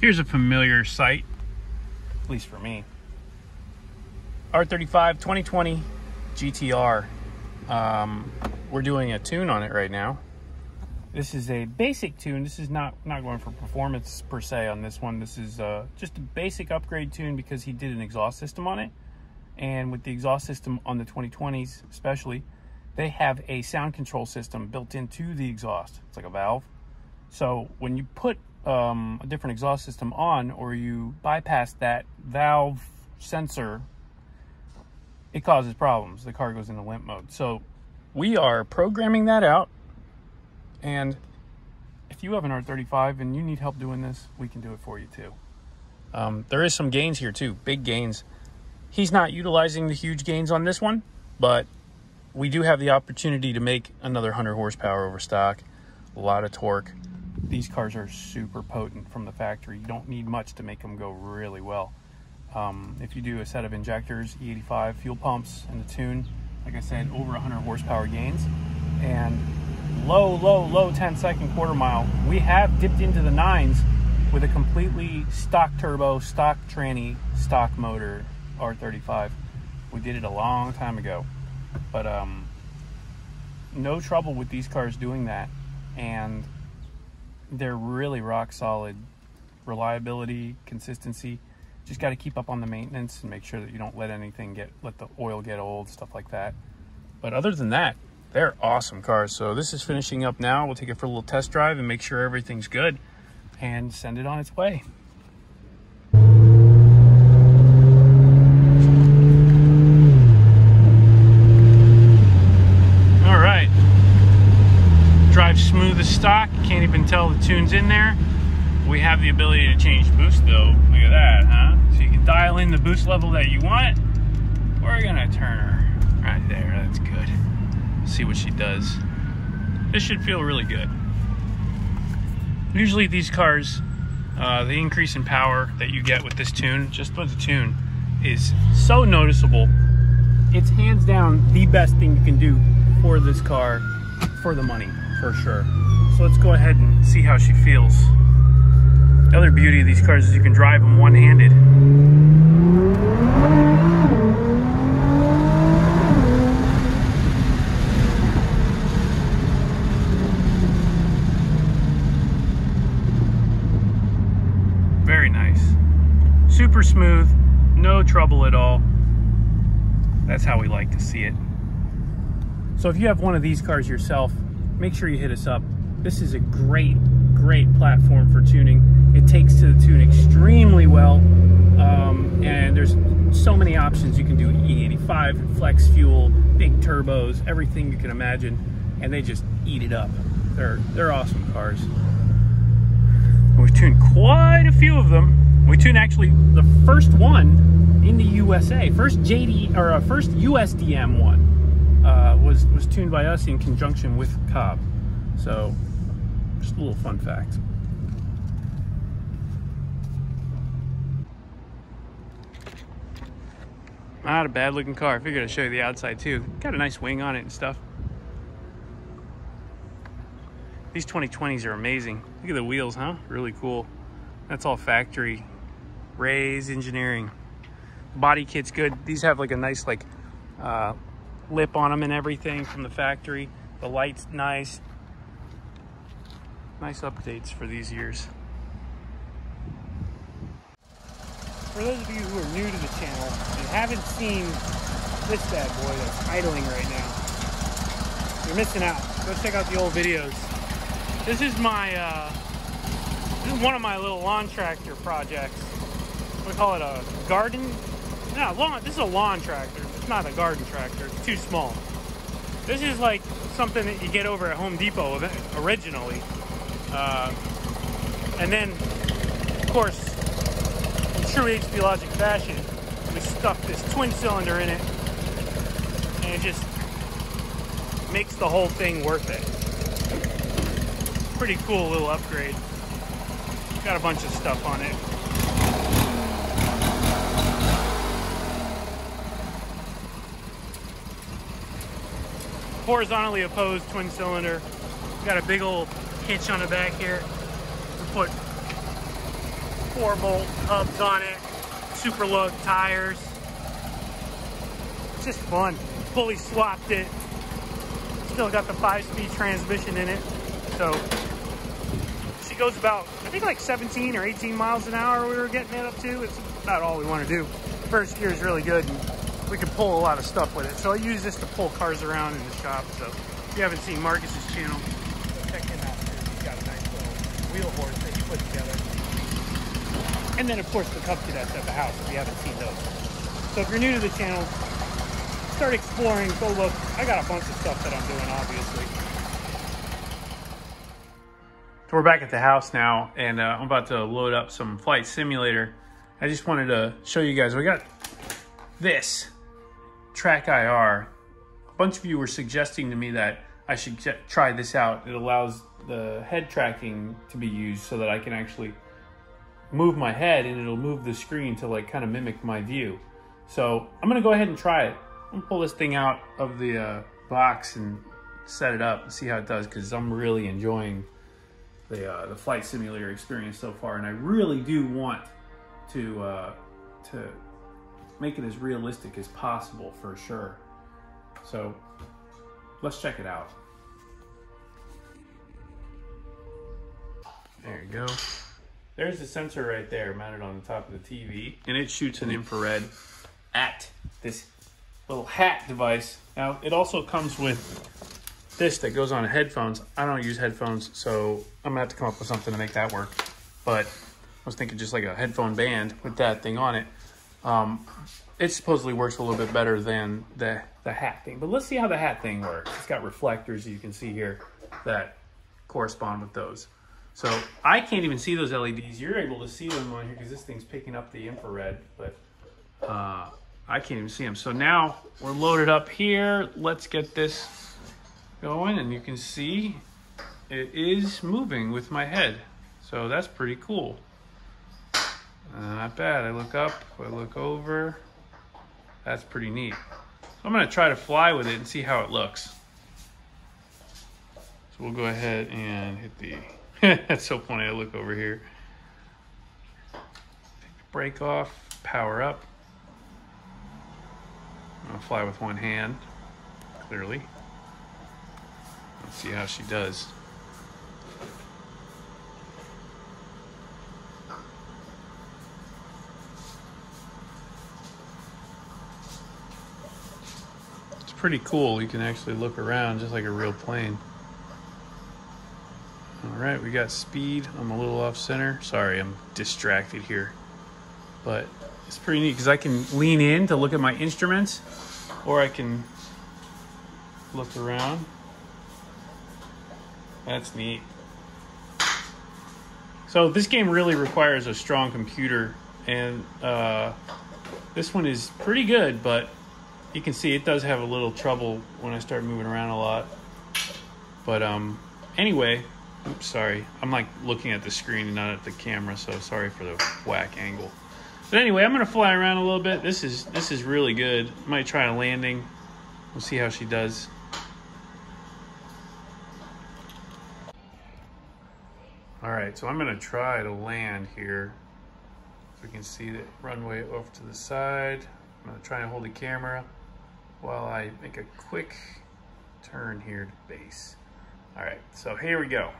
Here's a familiar sight, at least for me. R35 2020 GTR. Um, we're doing a tune on it right now. This is a basic tune. This is not not going for performance per se on this one. This is uh, just a basic upgrade tune because he did an exhaust system on it. And with the exhaust system on the 2020s, especially, they have a sound control system built into the exhaust. It's like a valve. So when you put um, a different exhaust system on or you bypass that valve sensor, it causes problems. The car goes into limp mode. So we are programming that out. And if you have an R35 and you need help doing this, we can do it for you too. Um, there is some gains here too, big gains. He's not utilizing the huge gains on this one, but we do have the opportunity to make another 100 horsepower over stock, a lot of torque these cars are super potent from the factory. You don't need much to make them go really well. Um, if you do a set of injectors, E85 fuel pumps, and the tune, like I said, over 100 horsepower gains, and low, low, low 10 second quarter mile, we have dipped into the nines with a completely stock turbo, stock tranny, stock motor R35. We did it a long time ago, but um, no trouble with these cars doing that. And they're really rock solid reliability, consistency. Just got to keep up on the maintenance and make sure that you don't let anything get let the oil get old, stuff like that. But other than that, they're awesome cars. So this is finishing up now. We'll take it for a little test drive and make sure everything's good and send it on its way. smooth as even tell the tune's in there. We have the ability to change boost though. Look at that, huh? So you can dial in the boost level that you want. We're gonna turn her right there. That's good. See what she does. This should feel really good. Usually these cars, uh, the increase in power that you get with this tune, just with the tune, is so noticeable. It's hands down the best thing you can do for this car for the money for sure. So let's go ahead and see how she feels. The other beauty of these cars is you can drive them one-handed. Very nice. Super smooth, no trouble at all. That's how we like to see it. So if you have one of these cars yourself, make sure you hit us up. This is a great, great platform for tuning. It takes to the tune extremely well, um, and there's so many options. You can do E85, flex fuel, big turbos, everything you can imagine, and they just eat it up. They're, they're awesome cars. We've tuned quite a few of them. We tuned actually the first one in the USA, first JD or uh, first USDM one uh, was was tuned by us in conjunction with Cobb. So, just a little fun fact. Not a bad looking car. I figured I'd show you the outside too. Got a nice wing on it and stuff. These 2020s are amazing. Look at the wheels, huh? Really cool. That's all factory. Rays Engineering. Body kit's good. These have like a nice like uh, lip on them and everything from the factory. The light's nice. Nice updates for these years. For those of you who are new to the channel and haven't seen this bad boy that's idling right now, you're missing out. Go check out the old videos. This is my, uh, this is one of my little lawn tractor projects. We call it a garden. No, lawn. This is a lawn tractor It's not a garden tractor. It's too small. This is like something that you get over at Home Depot originally. Uh, and then, of course, in true HP Logic fashion, we stuck this twin cylinder in it and it just makes the whole thing worth it. Pretty cool little upgrade. Got a bunch of stuff on it. horizontally opposed twin cylinder. Got a big old hitch on the back here. We put four bolt hubs on it, super lug tires. Just fun. Fully swapped it. Still got the five speed transmission in it. So she goes about, I think like 17 or 18 miles an hour we were getting it up to. It's about all we want to do. First gear is really good and we can pull a lot of stuff with it. So I use this to pull cars around in the shop. So if you haven't seen Marcus's channel, check him out. He's got a nice wheel horse that he put together. And then of course the Cub Cadets at the house if you haven't seen those. So if you're new to the channel, start exploring, go look. I got a bunch of stuff that I'm doing, obviously. So we're back at the house now, and uh, I'm about to load up some Flight Simulator. I just wanted to show you guys, we got this, TrackIR. A bunch of you were suggesting to me that I should try this out. It allows the head tracking to be used so that I can actually move my head and it'll move the screen to like kind of mimic my view. So I'm gonna go ahead and try it. I'm gonna pull this thing out of the uh, box and set it up and see how it does because I'm really enjoying the uh, the flight simulator experience so far, and I really do want to uh, to make it as realistic as possible for sure. So let's check it out. There you go. There's the sensor right there mounted on the top of the TV, and it shoots an infrared at this little hat device. Now, it also comes with this that goes on headphones. I don't use headphones, so I'm gonna have to come up with something to make that work. But I was thinking just like a headphone band with that thing on it. Um, it supposedly works a little bit better than the, the hat thing. But let's see how the hat thing works. It's got reflectors you can see here that correspond with those. So I can't even see those LEDs. You're able to see them on here because this thing's picking up the infrared, but uh, I can't even see them. So now we're loaded up here. Let's get this going and you can see it is moving with my head. So that's pretty cool. Uh, not bad. I look up, I look over. That's pretty neat. So I'm going to try to fly with it and see how it looks. So we'll go ahead and hit the... that's so funny. I look over here. Brake off, power up. To fly with one hand, clearly. Let's see how she does. It's pretty cool. You can actually look around just like a real plane. Right, we got speed. I'm a little off center. Sorry, I'm distracted here. But it's pretty neat because I can lean in to look at my instruments or I can look around. That's neat. So this game really requires a strong computer, and uh, this one is pretty good, but you can see it does have a little trouble when I start moving around a lot. But um, anyway, oops, sorry. I'm like looking at the screen and not at the camera, so sorry for the whack angle. But anyway, I'm gonna fly around a little bit. This is this is really good. Might try a landing. We'll see how she does. All right, so I'm gonna try to land here. So we can see the runway off to the side. I'm gonna try and hold the camera while I make a quick turn here to base. All right, so here we go.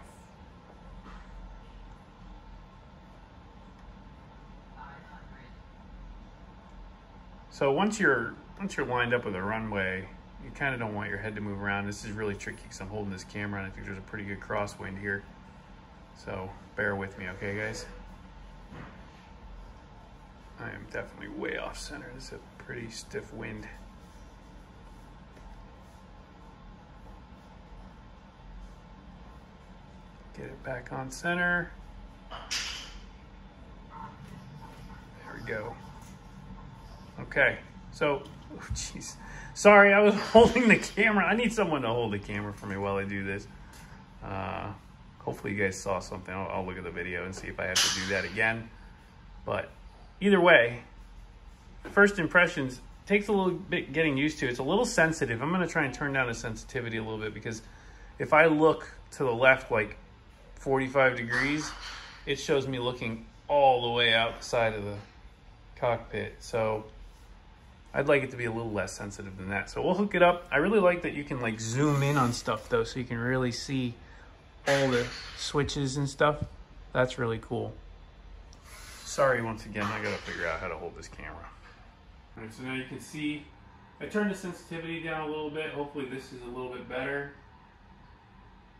So once you're once you're lined up with a runway, you kind of don't want your head to move around. This is really tricky because I'm holding this camera and I think there's a pretty good crosswind here. So bear with me, okay guys? I am definitely way off center. This is a pretty stiff wind. Get it back on center. There we go. Okay, so, jeez. Oh, Sorry, I was holding the camera. I need someone to hold the camera for me while I do this. Uh, Hopefully you guys saw something. I'll, I'll, look at the video and see if I have to do that again. But either way, first impressions takes a little bit getting used to. It's a little sensitive. I'm going to try and turn down the sensitivity a little bit because if I look to the left like 45 degrees, it shows me looking all the way outside of the cockpit. So I'd like it to be a little less sensitive than that. So we'll hook it up. I really like that you can like zoom in on stuff though, so you can really see all the switches and stuff. That's really cool. Sorry once again, I gotta figure out how to hold this camera. All right, so now you can see, I turned the sensitivity down a little bit. Hopefully this is a little bit better.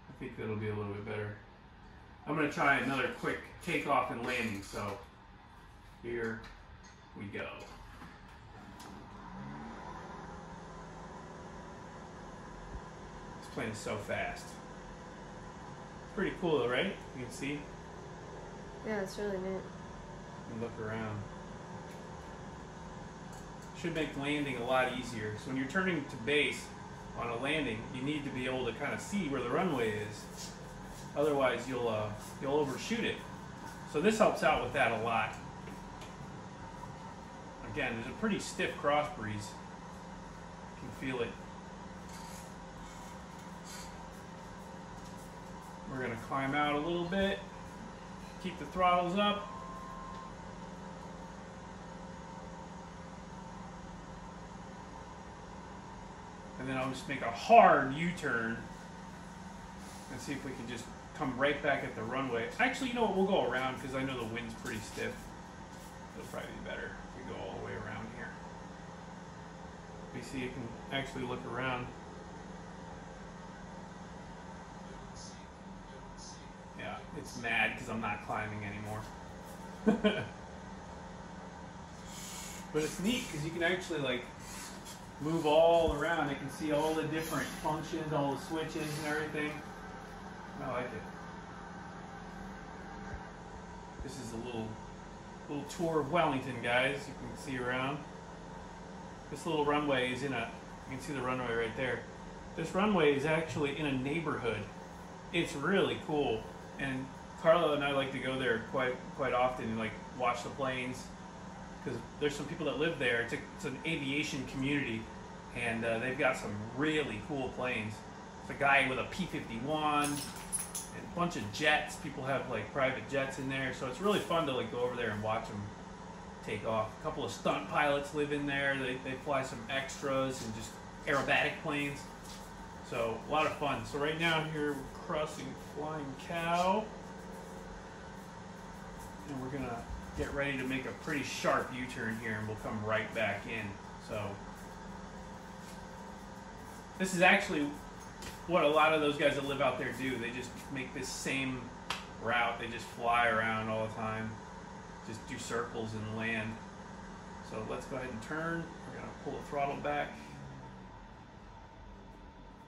I think that'll be a little bit better. I'm gonna try another quick takeoff and landing, so here we go. Plane so fast. Pretty cool though, right? You can see, Yeah, it's really neat. and look around. Should make landing a lot easier. So when you're turning to base on a landing, you need to be able to kind of see where the runway is. Otherwise, you'll uh, you'll overshoot it. So this helps out with that a lot. Again, there's a pretty stiff cross breeze. You can feel it. We're gonna climb out a little bit. Keep the throttles up. And then I'll just make a hard U-turn and see if we can just come right back at the runway. Actually, you know what? We'll go around because I know the wind's pretty stiff. It'll probably be better if we go all the way around here. We see if you can actually look around. It's mad because I'm not climbing anymore. but it's neat because you can actually like move all around. I can see all the different functions, all the switches and everything. I like it. This is a little little tour of Wellington, guys. You can see around. This little runway is in a. You can see the runway right there. This runway is actually in a neighborhood. It's really cool, and Carlo and I like to go there quite quite often and like watch the planes because there's some people that live there. It's, a, it's an aviation community, and uh, they've got some really cool planes. It's a guy with a P-51, and a bunch of jets. People have like private jets in there, so it's really fun to like go over there and watch them take off. A couple of stunt pilots live in there. They, they fly some extras and just aerobatic planes. So a lot of fun. So right now here we're crossing Flying Cow, and we're gonna get ready to make a pretty sharp U-turn here, and we'll come right back in. So this is actually what a lot of those guys that live out there do. They just make this same route. They just fly around all the time, just do circles and land. So let's go ahead and turn. We're gonna pull the throttle back,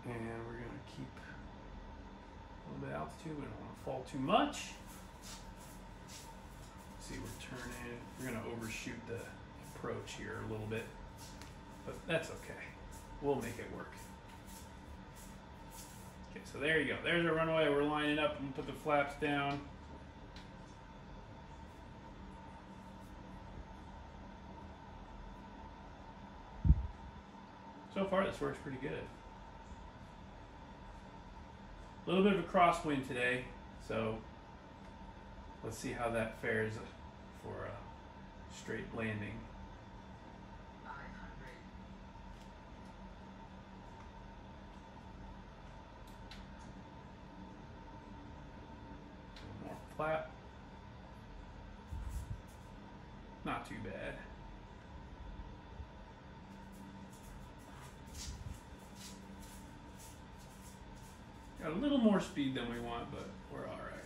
and we're gonna keep a little bit of altitude. We don't want to fall too much. See, we're turning. We're gonna overshoot the approach here a little bit, but that's okay. We'll make it work. Okay, so there you go. There's our runway. We're lining up and put the flaps down. So far, this works pretty good. A little bit of a crosswind today, so let's see how that fares for a straight landing. Flap. Not too bad. Got a little more speed than we want, but we're all right.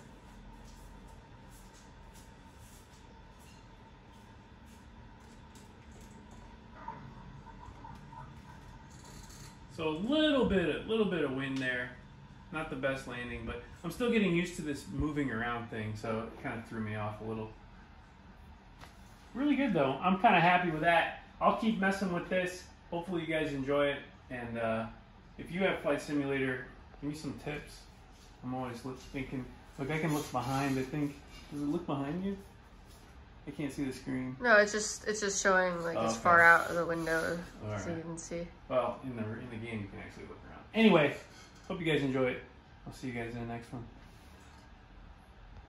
So a little bit, a little bit of wind there. Not the best landing, but I'm still getting used to this moving around thing, so it kind of threw me off a little. Really good though. I'm kind of happy with that. I'll keep messing with this. Hopefully you guys enjoy it. And uh, if you have Flight Simulator, give me some tips. I'm always thinking. Look, I can look behind. I think. Does it look behind you? I can't see the screen. No, it's just it's just showing like as oh, Okay. far out of the window All so you can see. Well, in the in the game, you can actually look around. Anyway, hope you guys enjoy it. I'll see you guys in the next one.